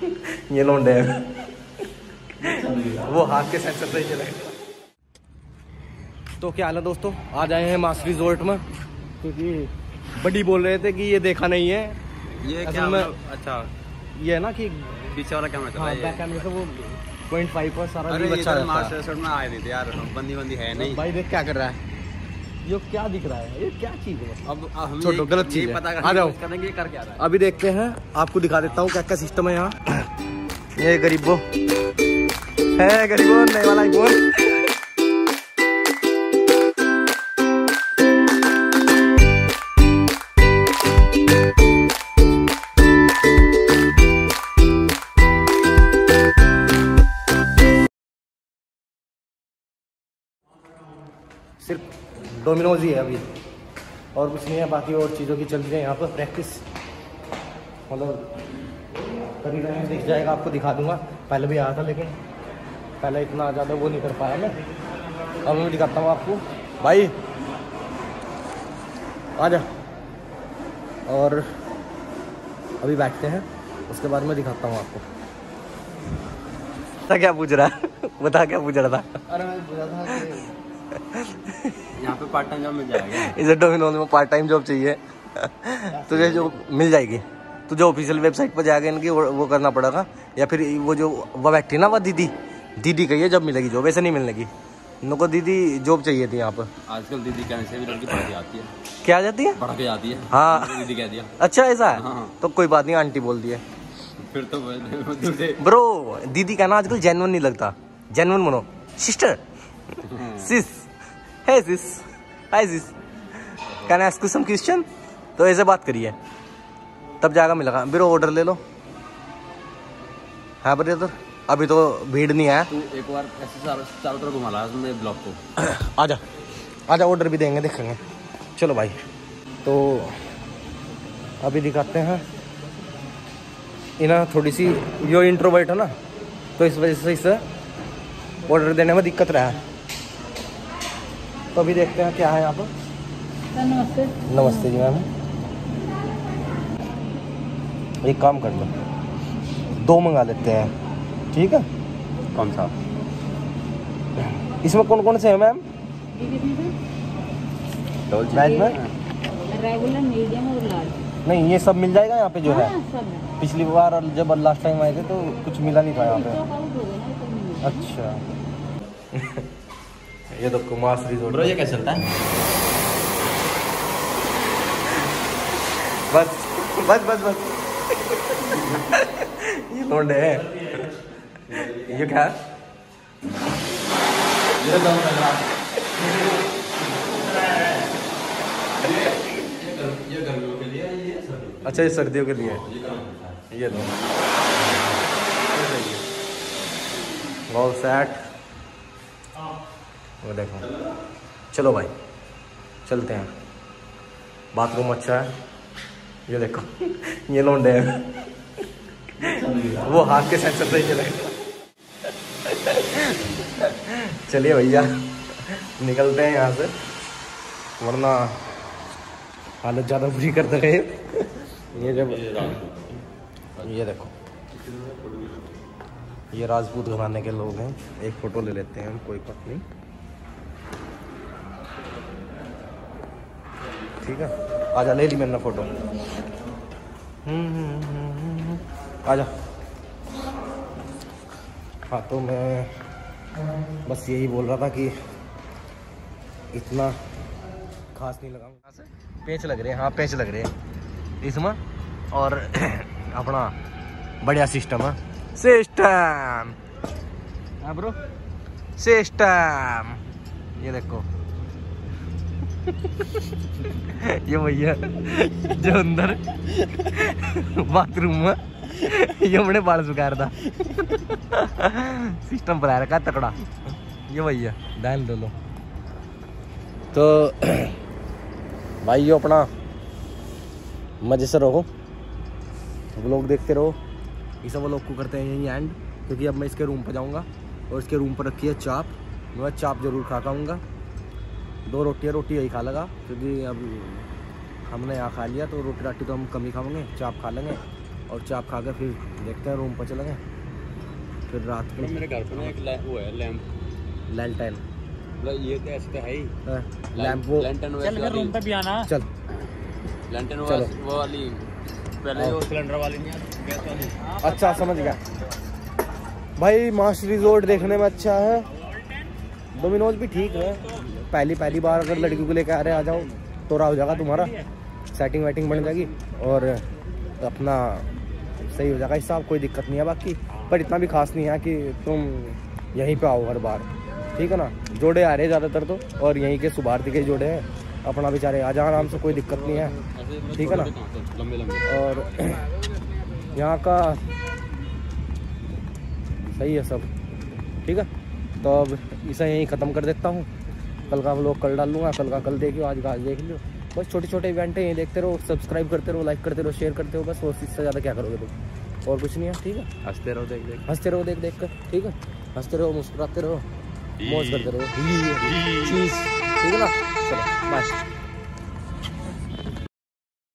ये लौंडे हैं वो हाथ के सेंसर से ही चलेगा तो क्या हाल है दोस्तों? आज आए हैं मास रिजोर्ट में। क्योंकि बड़ी बोल रहे थे कि ये देखा नहीं है। ये क्या में- अच्छा। ये है ना कि पीछे वाला कैमरा चला हाँ बैक कैमरे से वो पॉइंट फाइव पर सारा अरे अच्छा तो मास्टर है। रेस्टोरेंट में आए नहीं थे यार। बंदी बंदी है नहीं। भाई देख क्या कर रहा है। ये क्या दिख रहा है? ये क्या चीज़ है? अब हम छोड़ो, गलत चीज़ है। आ जाओ। करेंगे कर क्या रहा है? अभी देखते हैं आपको दिखा देता हूँ क्या क्या सिस्टम है यहाँ। ये गरीबो। है गरीबो नए वाला आईफोन डोमिनोज ही है अभी। और कुछ नहीं है बाकी और चीज़ों की चल रही है यहाँ पर। प्रैक्टिस मतलब करीब में दिख जाएगा आपको दिखा दूँगा। पहले भी आया था लेकिन पहले इतना ज़्यादा वो नहीं कर पाया मैं। अब मैं दिखाता हूँ आपको। भाई आ जा और अभी बैठते हैं। उसके बाद मैं दिखाता हूँ आपको। क्या पूछ रहा है? बता क्या पूछ रहा था? अरे मैं बोला था कि यहाँ पे पार्ट टाइम जॉब मिल जाएगा। इसे डोमिनोज में पार्ट टाइम जॉब चाहिए। तुझे जो मिल जाएगी। तुझे ऑफिशियल वेबसाइट पर जाके इनकी वो करना पड़ेगा। या फिर वो जो वो बैठी ना वो दीदी। दीदी कही जब मिलेगी जॉब वैसे नहीं मिलने की। इनको दीदी जॉब चाहिए थी यहाँ पर। आजकल दीदी कहने से भी लड़की पढ़ के आती है। क्या जाती है? पढ़ के जाती है। हाँ। दीदी कह दिया। अच्छा ऐसा है? हाँ। तो कोई बात नहीं आंटी बोल दी है फिर तो ब्रो दीदी कहना आजकल जेनवन नहीं लगता। जेनवन बनो सिस्टर सिस है कैन आस्क सम क्वेश्चन तो ऐसे बात करिए। तब जाएगा मिलेगा। ब्रो ऑर्डर ले लो। हाँ ब्रदर अभी तो भीड़ नहीं है। तू एक बार ऐसे चारों तरफ़ घुमा ला ब्लॉग को। आजा। आजा ऑर्डर भी देंगे देखेंगे। चलो भाई। तो अभी दिखाते हैं। इन्हें थोड़ी सी यो इंट्रोवर्ट है ना। तो इस वजह से इसे ऑर्डर देने में दिक्कत रहा है। तो अभी देखते हैं क्या है यहाँ पर। सर नमस्ते। नमस्ते जी मैम। एक काम कर लो। दो मंगा लेते हैं। ठीक है? कौन सा? इसमें कौन कौन से हैं मैम? रेगुलर मीडियम और लार्ज। नहीं ये सब मिल जाएगा यहाँ पे जो है? हाँ सब पिछली बार और जब लास्ट टाइम आए थे तो कुछ मिला नहीं था यहाँ पे। तो। अच्छा। ये तो कुमार रिजोर्ट ब्रो ये कैसे चलता है? बस बस बस बस। ये लौंडे हैं। ये क्या? है? ये दम लग रहा ये गर्मियों के लिए ये अच्छा ये सर्दियों के लिए। ये लो। सेट वो देखो। चलो भाई चलते हैं। बाथरूम अच्छा है। ये देखो ये लौंडे हैं। वो हाथ के सेंसर से चले। चलिए भैया निकलते हैं यहाँ से वरना हालत ज़्यादा बुरी कर रहे ये जब ये देखो। ये राजपूत घराने के लोग हैं। एक फ़ोटो ले लेते हैं हम कोई बात नहीं। ठीक है? आजा, ले ली मैंने फ़ोटो। आजा। हाँ तो मैं बस यही बोल रहा था कि इतना खास नहीं लगा पेच लग रहे हैं हाँ पेच लग रहे हैं। इसमें और अपना बढ़िया सिस्टम है। सिस्टम ब्रो सिस्टम ये देखो। ये भैया, जो अंदर बाथरूम ये हमने बाल सुखा था सिस्टम पर रखा तकड़ा। ये भैया डाल। दो लो तो भाई, ये अपना मज़े से रहो। व्लॉग देखते रहो। ये सब व्लॉग को करते हैं यहीं एंड क्योंकि अब मैं इसके रूम पर जाऊँगा और इसके रूम पर रखी है चाप। मैं चाप ज़रूर खा खाऊँगा दो रोटियाँ रोटी यही खा लगा क्योंकि अब हमने यहाँ खा लिया तो रोटी राटी तो हम कम ही खाएँगे चाप खा लेंगे और चाप खा कर फिर देखते हैं रूम पर चलेंगे फिर रात को मेरे घर पे ना एक लै- वो है लैंप। लैंटैन। मतलब ये तो ऐसे तो है ही। लैंप वो लैंटन वैसे वाली। भी आना। चल। लैंटन वो वाली। पहले हाँ। वो सिलेंडर वाली नहीं गैस वाली। अच्छा समझ गया। भाई मास्ट रिजोर्ट देखने में अच्छा है। डोमिनोज भी ठीक है। पहली पहली बार अगर लड़की को लेकर आ रहे आ जाओ तो रहा हो जाएगा तुम्हारा। सेटिंग वेटिंग बन जाएगी और अपना सही हो जाएगा। हिसाब कोई दिक्कत नहीं है बाकी, पर इतना भी खास नहीं है कि तुम यहीं पे आओ हर बार। ठीक है ना? जोड़े आ रहे हैं ज़्यादातर तो और यहीं के सुभारती के जोड़े हैं। अपना बेचारे आ जाओ आराम से, कोई दिक्कत नहीं है। ठीक है ना? और यहाँ का सही है सब। ठीक है? तो अब इसे यहीं ख़त्म कर देता हूँ। कल का व्लॉग कल डाल लूँगा कल का कल देख लो आज का आज देख लो बस छोटे छोटे इवेंट हैं ये देखते रहो सब्सक्राइब करते रहो लाइक करते रहो शेयर करते रहो बस और इससे ज़्यादा क्या करोगे तुम? और कुछ नहीं है ठीक है? हँसते रहो देख देख। हँसते रहो देख देख कर ठीक है? हँसते रहो मुस्कुराते रहो मौज करते रहो। ठीक है ना? चलो बाय